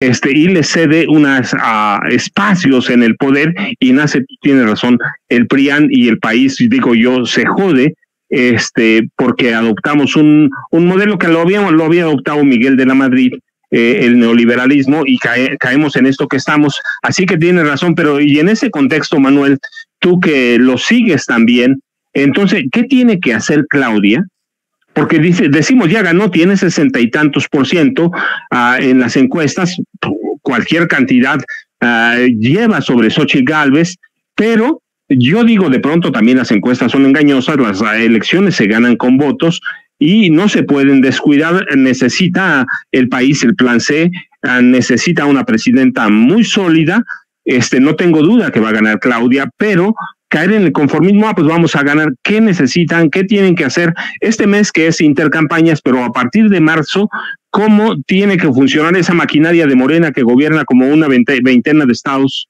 este, y le cede unos espacios en el poder y nace, tiene razón, el PRIAN y el país, digo yo, se jode este, porque adoptamos un, un modelo que lo, habíamos, lo había adoptado Miguel de la Madrid, eh, el neoliberalismo, y caemos en esto que estamos. Así que tiene razón, pero y en ese contexto, Manuel, tú que lo sigues también, entonces, ¿qué tiene que hacer Claudia? Porque dice, decimos, ya ganó, tiene sesenta y tantos por ciento ah, en las encuestas, cualquier cantidad ah, lleva sobre Xochitl Galvez, pero yo digo, de pronto también las encuestas son engañosas, las elecciones se ganan con votos y no se pueden descuidar. Necesita el país el plan C, ah, necesita una presidenta muy sólida. Este, no tengo duda que va a ganar Claudia, pero caer en el conformismo, ah, pues vamos a ganar. ¿Qué necesitan? ¿Qué tienen que hacer este mes que es intercampañas? Pero a partir de marzo, ¿cómo tiene que funcionar esa maquinaria de Morena que gobierna como una veintena de estados?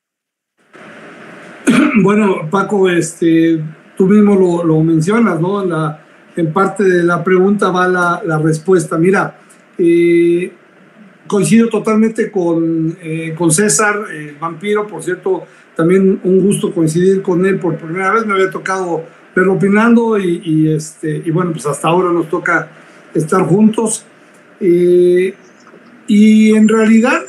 Bueno, Paco, este, tú mismo lo, mencionas, ¿no? La, en parte de la pregunta va la, respuesta. Mira, eh, coincido totalmente con, eh, con César, vampiro, por cierto, también un gusto coincidir con él por primera vez, me había tocado verlo opinando y, este, y bueno, pues hasta ahora nos toca estar juntos. Eh, y en realidad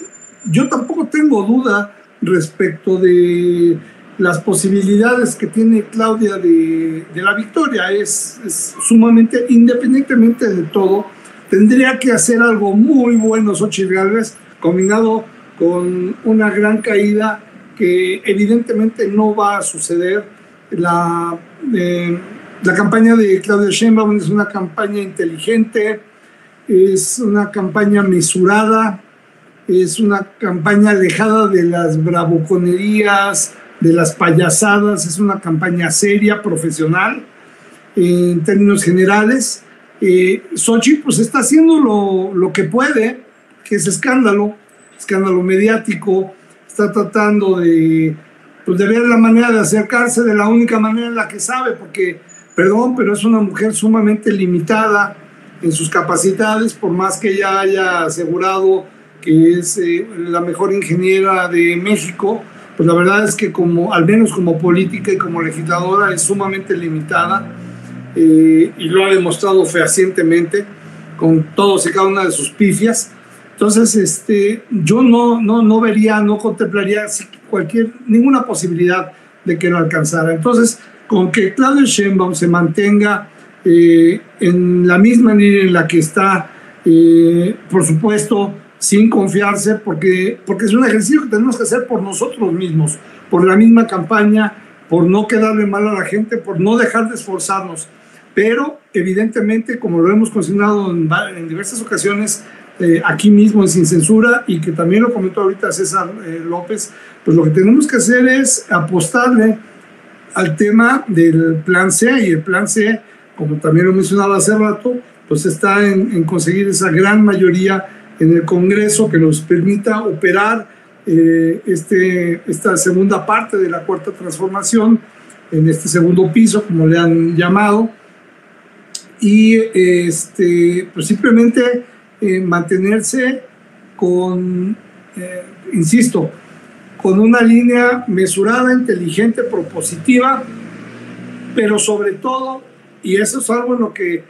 yo tampoco tengo duda respecto de las posibilidades que tiene Claudia de, la victoria. Es, sumamente, independientemente de todo, tendría que hacer algo muy bueno Xochitl Gálvez, combinado con una gran caída que evidentemente no va a suceder. La, eh, la campaña de Claudia Sheinbaum es una campaña inteligente, es una campaña mesurada, es una campaña alejada de las bravuconerías, de las payasadas, es una campaña seria, profesional, en términos generales. Eh, Sochi pues está haciendo lo, lo, que puede, que es escándalo, escándalo mediático, está tratando de, pues de ver la manera de acercarse de la única manera en la que sabe, porque, perdón, pero es una mujer sumamente limitada en sus capacidades, por más que ella haya asegurado que es eh, la mejor ingeniera de México, pues la verdad es que como, al menos como política y como legisladora, es sumamente limitada eh, y lo ha demostrado fehacientemente con todos y cada una de sus pifias. Entonces, este, yo no, no, no vería, no contemplaría cualquier, ninguna posibilidad de que lo alcanzara. Entonces, con que Claudio Sheinbaum se mantenga eh, en la misma línea en la que está, eh, por supuesto, sin confiarse, porque, porque es un ejercicio que tenemos que hacer por nosotros mismos, por la misma campaña, por no quedarle mal a la gente, por no dejar de esforzarnos. Pero evidentemente, como lo hemos consignado en, en diversas ocasiones, eh, aquí mismo Sin Censura y que también lo comentó ahorita César eh, López, pues lo que tenemos que hacer es apostarle al tema del plan C y el plan C, como también lo mencionaba hace rato, pues está en, en conseguir esa gran mayoría en el Congreso que nos permita operar eh, este, esta segunda parte de la cuarta transformación, en este segundo piso, como le han llamado, y este, pues simplemente eh, mantenerse con, eh, insisto, con una línea mesurada, inteligente, propositiva, pero sobre todo, y eso es algo en lo que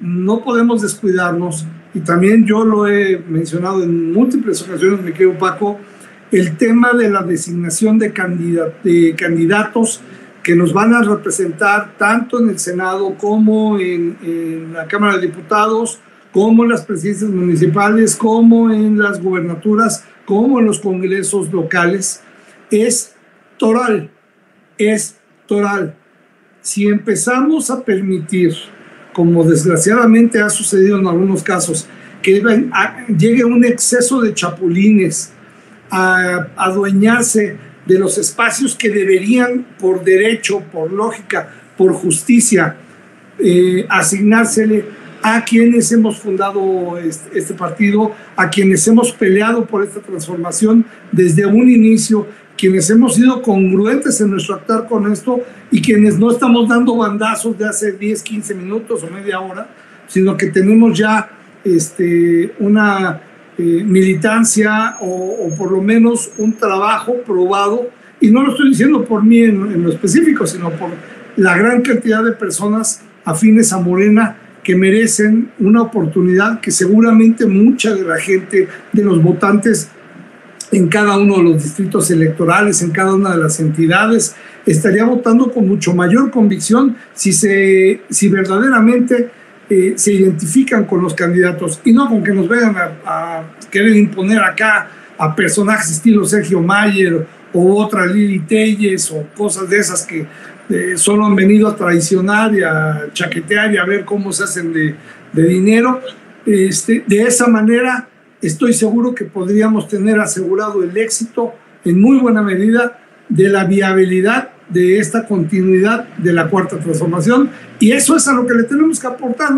no podemos descuidarnos, y también yo lo he mencionado en múltiples ocasiones, me quedo Paco, el tema de la designación de, de candidatos que nos van a representar tanto en el Senado como en, en, la Cámara de Diputados, como en las presidencias municipales, como en las gubernaturas, como en los congresos locales, es toral, es toral. Si empezamos a permitir como desgraciadamente ha sucedido en algunos casos, que llegue un exceso de chapulines a adueñarse de los espacios que deberían por derecho, por lógica, por justicia, eh, asignársele a quienes hemos fundado este, este, partido, a quienes hemos peleado por esta transformación desde un inicio quienes hemos sido congruentes en nuestro actuar con esto y quienes no estamos dando bandazos de hace 10, 15 minutos o media hora, sino que tenemos ya este, una eh, militancia o, por lo menos un trabajo probado, y no lo estoy diciendo por mí en, lo específico, sino por la gran cantidad de personas afines a Morena que merecen una oportunidad que seguramente mucha de la gente, de los votantes en cada uno de los distritos electorales, en cada una de las entidades, estaría votando con mucho mayor convicción si, se, si verdaderamente eh, se identifican con los candidatos y no con que nos vengan a, querer imponer acá a personajes estilo Sergio Mayer o otra Lili Telles o cosas de esas que eh, solo han venido a traicionar y a chaquetear y a ver cómo se hacen de, dinero. Este, de esa manera estoy seguro que podríamos tener asegurado el éxito en muy buena medida de la viabilidad de esta continuidad de la cuarta transformación. Y eso es a lo que le tenemos que aportar,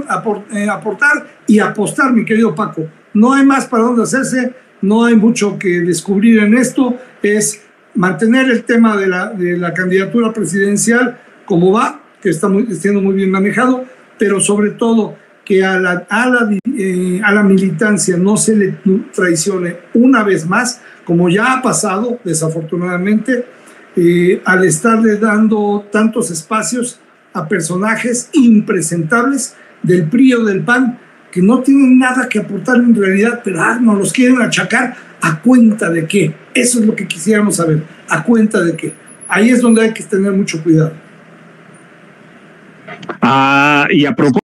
eh, aportar y apostar, mi querido Paco. No hay más para dónde hacerse, no hay mucho que descubrir en esto, es mantener el tema de la, de la candidatura presidencial como va, que está siendo muy bien manejado, pero sobre todo que a la, a la, eh, a la militancia no se le traicione una vez más, como ya ha pasado desafortunadamente, eh, al estarle dando tantos espacios a personajes impresentables del PRI o del PAN que no tienen nada que aportar en realidad, pero ah, nos los quieren achacar a cuenta de qué. Eso es lo que quisiéramos saber, a cuenta de qué. Ahí es donde hay que tener mucho cuidado. Ah, y a propósito